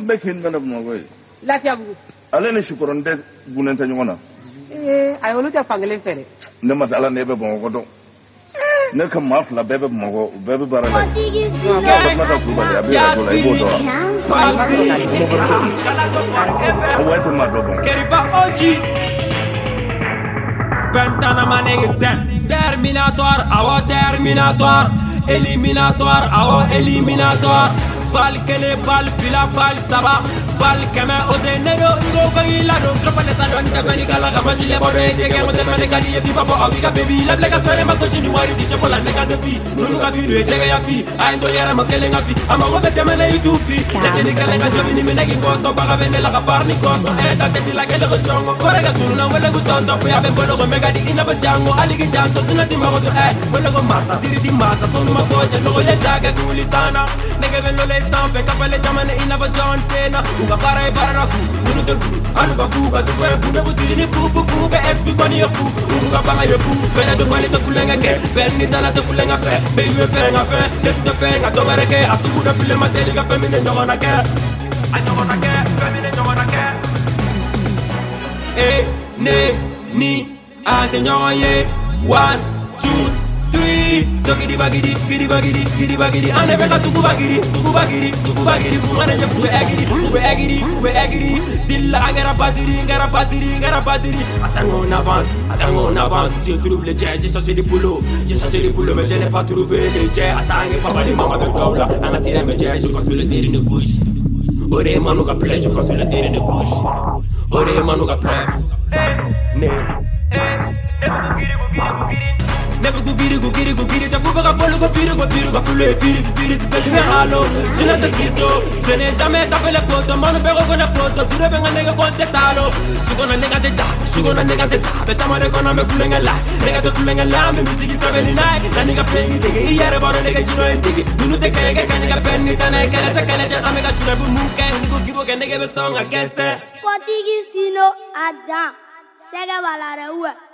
n bɛ kin ne bamakɔ ye lafiyabugu ale ni sikɔrɔnin tɛ gunnen tɛ ɲɔgɔn na ee ayi olu tɛ fankelen fɛ dɛ ne ma ala ne bɛ bamakɔ dɔn ne ka maa fila bɛɛ bɛ bamakɔ u bɛɛ bɛ baara la fatumata kulubali a bɛ rajo la i b'o dɔn wa o waati maa dɔ bamakɔ Kerifa Oji Pentana Manegisen Terminator Awa Terminator. Eliminator Awa Eliminator balle, quelle est balle, fila balle, ça va bal Qualche me o ro Go go il ladro Troppo ne sanno ta quelli che ga ma Ci le vorrei Che mo te mani cani E viva po' Oviga baby La pleca sfere Ma così non muori Dice pola nega de fi no Non ka fi Due tega ya fi Ai ndo yara ma kele nga fi Ama go bete ne i tu fi Nete di kele ga jo Ni me mene ki ga be ne la ga far ni ko so E ta te ti la ke le go jo ngo ko re ga tu na wele go tondo Pia ben bodo go me ga di Ina ba jango Ali ki janto Sina di mago to eh Wele go masa Tiri di masa Sono ma ko koche Logo le ta ga daga Kuli sana Nege be lo le sa fe ka sanfe jama ne Ina ba jo an se na U ka baara ye baara la ku Munu tɛ ku. Anu ka fu ni fu fu ku ye fu. Banga ye fu kɛ Bɛn ni kulonkɛ fɛ Bɛ yu ye fɛn ka fɛn Ne tun tɛ fɛn ka dɔ wɛrɛ kɛ A sugu dɔ file ma deli ka fɛn min ne ɲɔgɔn na kɛ A ɲɔgɔn na kɛ Fɛn min ne na kɛ E ne ni ye One two three So gidi bagidi gidi bagidi gidi bagidi An ne bɛ ka tugu bagidi tugu bagidi tugu bagidi K'u mana ɲɛ k'u bɛ ɛgiri k'u bɛ ɛgiri k'u bɛ ɛgiri Dilla an kɛra batiri n kɛra batiri n kɛra batiri Attends on avance attends on avance J'ai trouvé le jet j'ai cherché des boulots J'ai cherché des boulots mais je n'ai pas trouvé le jet Attends papa ni mama bɛ dɔw la An ka sira mɛ jet je construis le terrain de gauche O de ye manu ka play je construis le terrain de gauche O de ye manu ka play Ne go Tabi gugiri gugiri gugiri Tafuba kapolo gopiru gopiru Gafulu e firi si firi si peli me halo. Je ne te shizo Je n'ai jamais tapé les potos Manu pero con les photos Zure benga nega con te talo Shugona nega te da Shugona nega te da Beta mare kona me kulenga la Nega te kulenga la Me musiki sabe ni nai La nega pengi tege Iyare baro nega jino en tege Dunu te kenge kenge pengi Tane kele che kele che Amega chule bu muke Niku kibo ke nega be song agese Potigi sino adam Sega balare ue